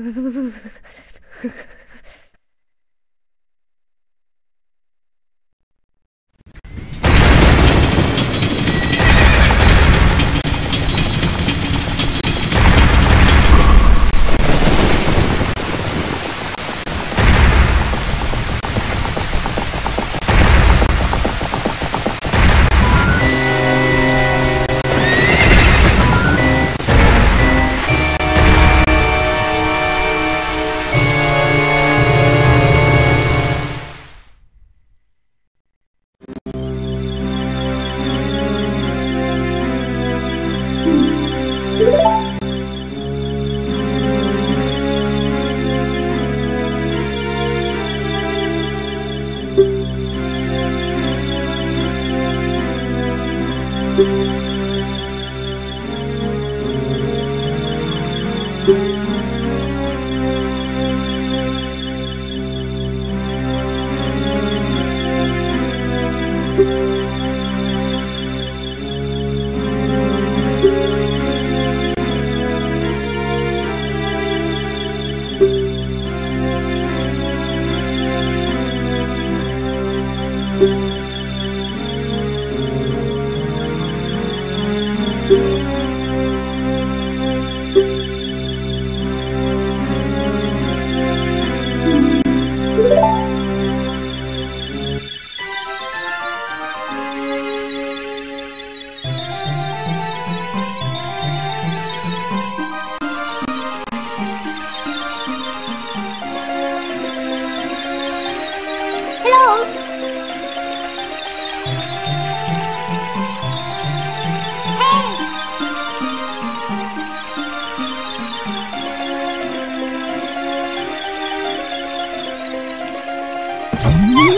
ふふふ。Mm-hmm.